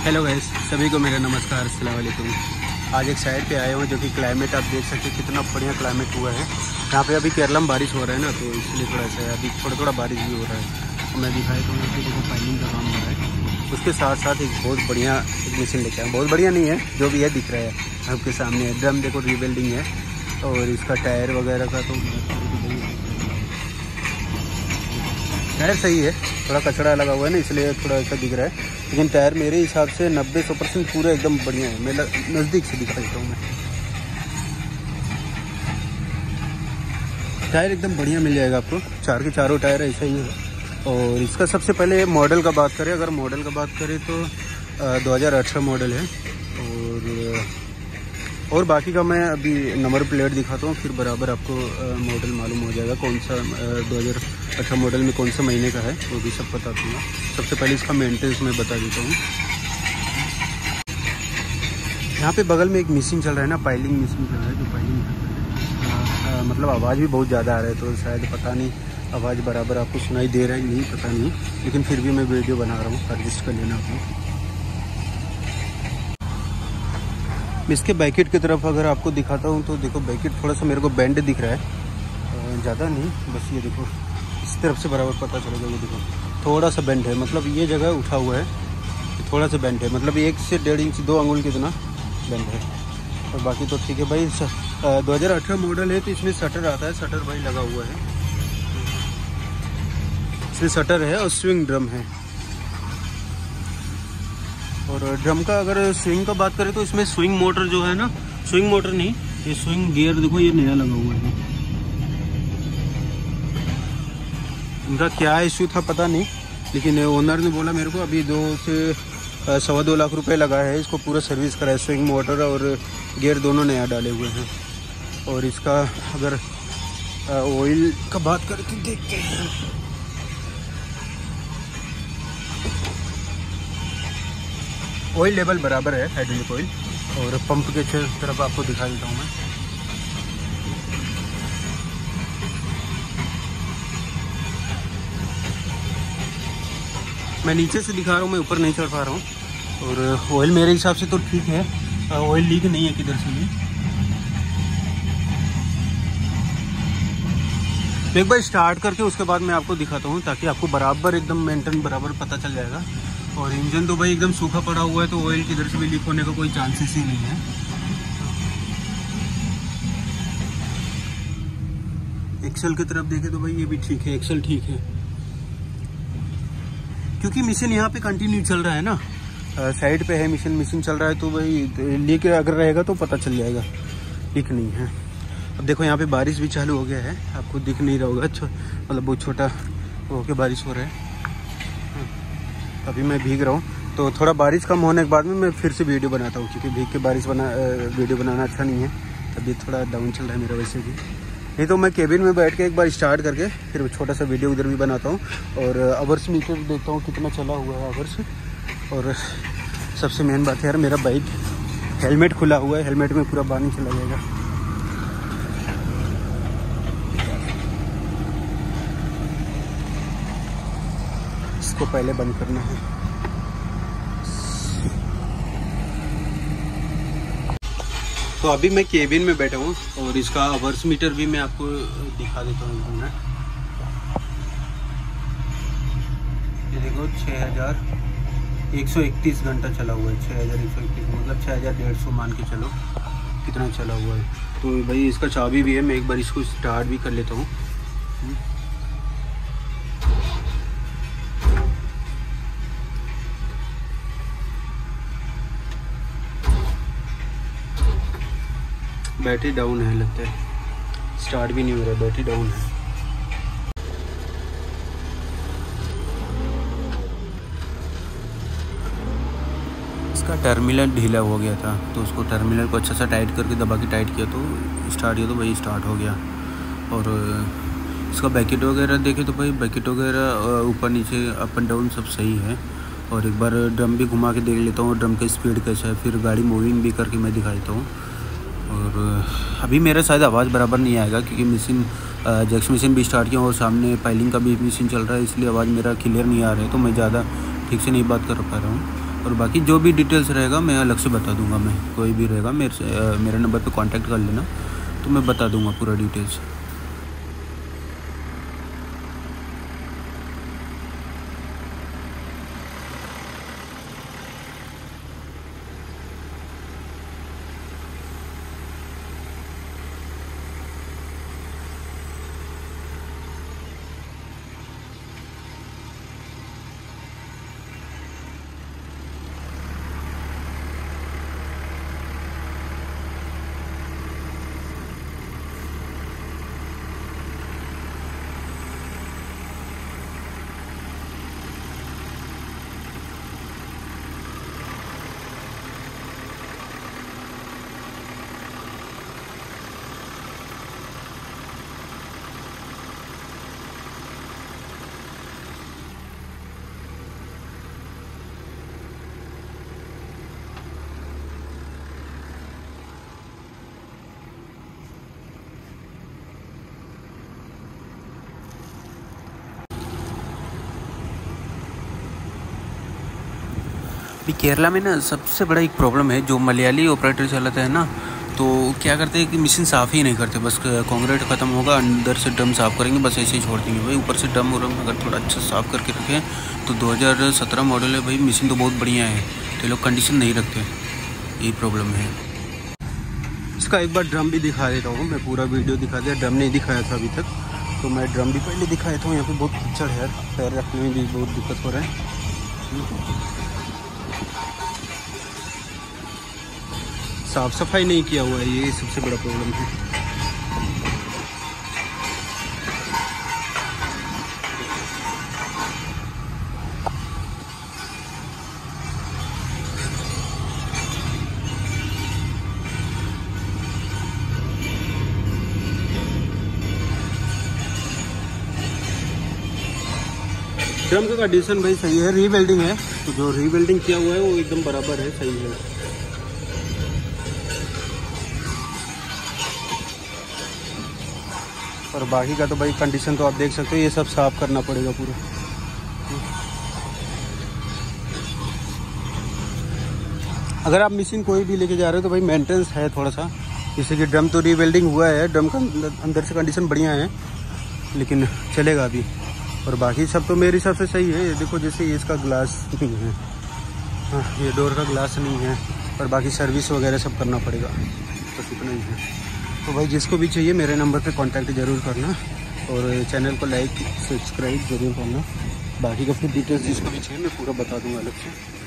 Hello guys सभी को मेरा नमस्कार, अस्सलाम वालेकुम। आज एक साइड पे आए हुए जो कि क्लाइमेट आप देख सकते हैं कितना बढ़िया क्लाइमेट हुआ है। यहाँ पे अभी केरला में बारिश हो रहा है ना तो इसलिए थोड़ा सा अभी थोड़ा थोड़ा बारिश भी हो रहा है। तो मैं दिखाई तो पे देखो फाइलिंग का काम हो रहा है। उसके साथ साथ एक बहुत बढ़िया मशीन लेके आया बहुत बढ़िया नहीं है, जो भी है दिख रहा है। आपके सामने ड्रम देखो रीबिल्डिंग है। और इसका टायर वगैरह का तो टायर सही है, थोड़ा कचरा लगा हुआ है ना, इसलिए थोड़ा ऐसा दिख रहा है। लेकिन टायर मेरे हिसाब से नब्बे सौ परसेंट पूरा एकदम बढ़िया है। मैं नज़दीक से दिखा देता हूँ मैं। टायर एकदम बढ़िया मिल जाएगा आपको। चार के चारों टायर ऐसा ही है। और इसका सबसे पहले मॉडल का बात करें। अगर मॉडल का बात करें तो दो हज़ार मॉडल है। और और बाकी का मैं अभी नंबर प्लेट दिखाता हूँ, फिर बराबर आपको मॉडल मालूम हो जाएगा कौन सा दो हज़ार अठारह मॉडल में कौन सा महीने का है, वो भी सब बता दूँगा सबसे पहले इसका मेंटेनेंस मैं बता देता हूँ। यहाँ पे बगल में एक मिसिंग चल रहा है ना पाइलिंग मिसिंग चल रहा है, जो पाइलिंग मतलब आवाज़ भी बहुत ज़्यादा आ रहा है तो शायद पता नहीं, आवाज़ बराबर आपको सुनाई दे रहा है नहीं, पता नहीं। लेकिन फिर भी मैं वीडियो बना रहा हूँ एडजस्ट कर लेना आपको इसके बैकेट की तरफ़ अगर आपको दिखाता हूँ तो देखो बैकेट थोड़ा सा मेरे को बैंड दिख रहा है। ज़्यादा नहीं, बस ये देखो, इस तरफ़ से बराबर पता चलेगा, ये देखो। थोड़ा सा बैंड है मतलब ये जगह उठा हुआ है थोड़ा सा बैंड है मतलब एक से डेढ़ इंच, दो अंगुल कितना बेंड है। और बाकी तो ठीक है भाई दो हज़ार अठारह मॉडल है तो इसमें शटर आता है, शटर भाई लगा हुआ है। इसमें शटर है और स्विंग ड्रम है। और ड्रम का अगर स्विंग का बात करें तो इसमें स्विंग मोटर जो है ना स्विंग मोटर नहीं, ये स्विंग गियर देखो, ये नया लगा हुआ है। इनका क्या इश्यू था पता नहीं, लेकिन ओनर ने बोला मेरे को, अभी दो से सवा दो लाख रुपए लगा है, इसको पूरा सर्विस करा है स्विंग मोटर और गियर दोनों नया डाले हुए हैं। और इसका अगर ऑयल का बात करें तो देखते हैं। ऑयल लेवल बराबर है हाइड्रोलिक ऑयल और पंप के तरफ़ आपको दिखा देता हूँ मैं। मैं नीचे से दिखा रहा हूँ, मैं ऊपर नहीं चढ़ पा रहा हूँ। और ऑयल मेरे हिसाब से तो ठीक है। ऑयल लीक नहीं है किधर से भी। एक बार स्टार्ट करके उसके बाद मैं आपको दिखाता हूँ, ताकि आपको बराबर एकदम मेंटेन बराबर पता चल जाएगा। और इंजन तो भाई एकदम सूखा पड़ा हुआ है तो ऑयल किधर से भी लीक होने का कोई चांसेस ही नहीं है। एक्सल की तरफ़ देखे तो भाई ये भी ठीक है एक्सल ठीक है। क्योंकि मिशन यहाँ पे कंटिन्यू चल रहा है ना। साइड पे है मिशन मिशन चल रहा है तो भाई लीक अगर रहेगा तो पता चल जाएगा। लीक नहीं है। अब देखो यहाँ पे बारिश भी चालू हो गया है, आपको दिख नहीं रहा होगा मतलब बहुत छोटा हो के बारिश हो रहा है। अभी मैं भीग रहा हूँ। तो थोड़ा बारिश कम होने के बाद में मैं फिर से वीडियो बनाता हूँ, क्योंकि भीग के बारिश बना वीडियो बनाना अच्छा नहीं है। अभी थोड़ा डाउन चल रहा है मेरा वैसे भी। नहीं तो मैं केबिन में बैठ के एक बार स्टार्ट करके फिर छोटा सा वीडियो उधर भी बनाता हूँ। और अवर्स मीटर देखता हूँ कितना चला हुआ है अवर्स और, सबसे मेन बात है यार, मेरा बाइक हेलमेट खुला हुआ है हेलमेट में पूरा पानी चला जाएगा। इसको पहले बंद करना है। तो अभी मैं केबिन में बैठा हूँ और इसका अवर्स मीटर भी मैं आपको दिखा देता हूँ देखो छः हज़ार एक सौ इकतीस घंटा चला हुआ है। छः हज़ार एक सौ इकतीस मतलब छः हज़ार डेढ़ सौ मान के चलो, कितना चला हुआ है। तो भाई इसका चाबी भी है, मैं एक बार इसको स्टार्ट भी कर लेता हूँ। बैटरी डाउन है लगता है। स्टार्ट भी नहीं हो रहा बैटरी डाउन है। इसका टर्मिनल ढीला हो गया था तो उसको टर्मिनल को अच्छा सा टाइट करके दबा के टाइट किया तो स्टार्ट किया तो भाई स्टार्ट हो गया। और इसका बैकेट वगैरह देखे तो भाई बैकेट वगैरह ऊपर नीचे अप एंड डाउन सब सही है। और एक बार ड्रम भी घुमा के देख लेता हूँ ड्रम का स्पीड कैसा है, फिर गाड़ी मूविंग भी करके मैं दिखा देता हूँ। और अभी मेरा शायद आवाज़ बराबर नहीं आएगा क्योंकि मशीन जैक्स मशीन भी स्टार्ट किया और सामने पाइलिंग का भी मशीन चल रहा है, इसलिए आवाज़ मेरा क्लियर नहीं आ रहा है तो मैं ज़्यादा ठीक से नहीं बात कर पा रहा हूँ। और बाकी जो भी डिटेल्स रहेगा मैं अलग से बता दूँगा मैं, कोई भी रहेगा मेरे से मेरे नंबर पे कांटेक्ट कर लेना तो मैं बता दूँगा पूरा डिटेल्स। अभी केरला में ना सबसे बड़ा एक प्रॉब्लम है, जो मलयाली ऑपरेटर चलाते हैं ना तो क्या करते हैं कि मशीन साफ़ ही नहीं करते, बस कॉन्क्रीट ख़त्म होगा, अंदर से डम साफ़ करेंगे, बस ऐसे ही छोड़ देंगे। भाई ऊपर से डम और अगर थोड़ा अच्छा साफ़ करके रखें तो 2017 मॉडल है भाई मशीन तो बहुत बढ़िया है तो लोग कंडीशन नहीं रखते यही प्रॉब्लम है। इसका एक बार ड्रम भी दिखा देता हूँ, मैं पूरा वीडियो दिखा दिया ड्रम नहीं दिखाया था अभी तक तो मैं ड्रम भी पहले दिखाया था, यहाँ पे बहुत कीचड़ है, पैर रखने में भी बहुत दिक्कत हो रहा है। साफ़ सफ़ाई नहीं किया हुआ है, ये सबसे बड़ा प्रॉब्लम है। ड्रम का कंडीशन भाई सही है रीवेल्डिंग है। तो जो रीवेल्डिंग किया हुआ है, वो एकदम बराबर है, सही है। और बाकी का तो भाई कंडीशन तो आप देख सकते हो, ये सब साफ़ करना पड़ेगा पूरा। अगर आप मशीन कोई भी लेके जा रहे हो तो भाई मेंटेनेंस है थोड़ा सा। जैसे कि ड्रम तो रीवेल्डिंग हुआ है ड्रम का अंदर से कंडीशन बढ़िया है, लेकिन चलेगा अभी और बाकी सब तो मेरे हिसाब से सही है। ये देखो, जैसे ये इसका ग्लास नहीं है। हाँ ये डोर का ग्लास नहीं है। और बाकी सर्विस वगैरह सब करना पड़ेगा। तो इतना ही है। तो भाई जिसको भी चाहिए मेरे नंबर पे कांटेक्ट ज़रूर करना और चैनल को लाइक सब्सक्राइब ज़रूर करना। बाकी का फिर डिटेल्स जिसको भी चाहिए, मैं पूरा बता दूँगा अलग से।